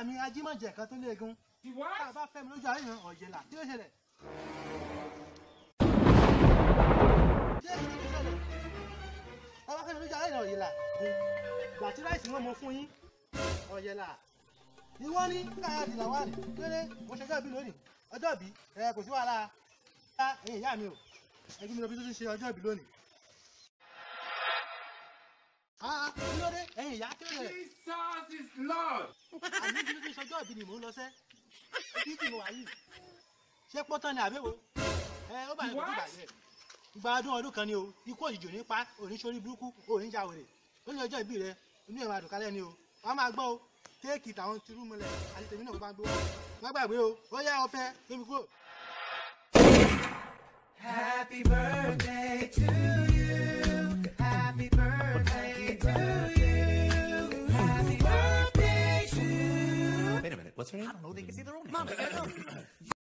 àmì ajímọ̀jẹ̀ kan tó léegun tá a bá fẹ́ mi lójú ayé yẹn ọ̀jẹ̀là kí ló ṣẹlẹ̀. ọba kẹ́mi lójú ayé yẹn ọ̀jẹ̀là gbàtí láìsí wọn mọ fún yín ọ̀jẹ̀là ìwọ ní káyà dìlà wà ní kéré mo ṣọjọ́ ìbí lónìí ọjọ́ ìbí ẹ kò sí wàhálà ká ẹ̀yìn ìyá mi o ẹgbẹ́ mi lọ bí tó ti ṣe ọjọ́ ìbí lónìí. Ah, kí ló dé? Ẹ̀yìn ìyá Jesus is Lord èmi tí fi sọjọ́ ìbí ni mò ń lọ sẹ́ ibi mo wà yìí ṣé pọ́tán ni àbẹ́wò ẹ ó bá yẹn bàjẹ́ gba ọdún ọdún kan ni o ikú òjijì òní pa òní sórí burúkú òní ja wèrè lórí ọjọ́ ìbí rẹ inú ẹ̀ máa dùn kálẹ̀ ni o wọ́n máa gbọ́ o téèkì tàwọn tìrúmọlẹ̀ àti tèmi náà bá gbé wá wọ́n gbàgbé o ó yá ọ̀fẹ́ kémi kúrò What's her name? I don't know. They can say their own name. Mom,